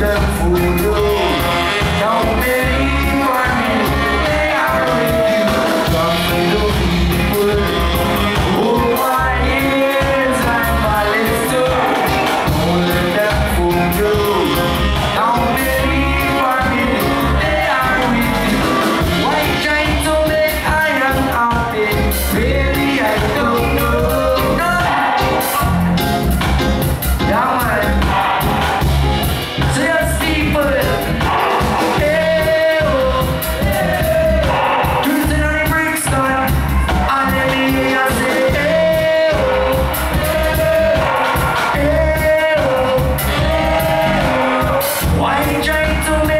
征服。and gentlemen.